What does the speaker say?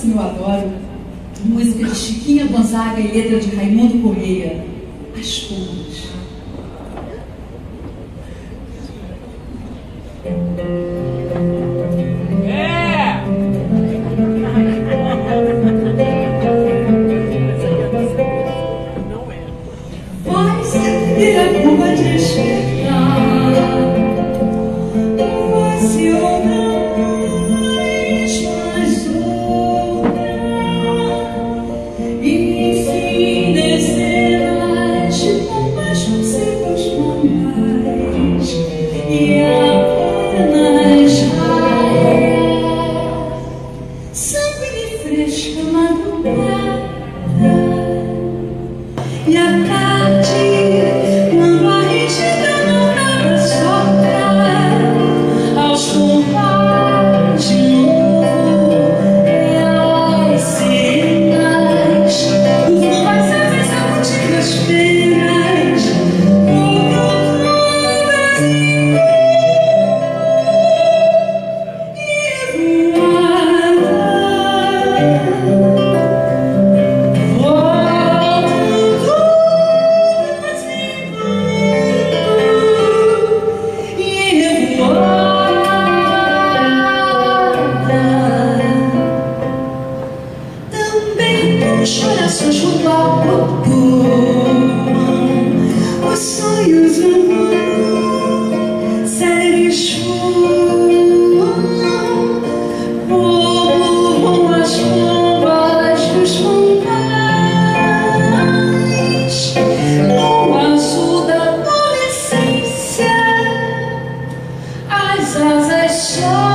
assim eu adoro. Música de Chiquinha Gonzaga e letra de Raimundo Correia. As cores. show.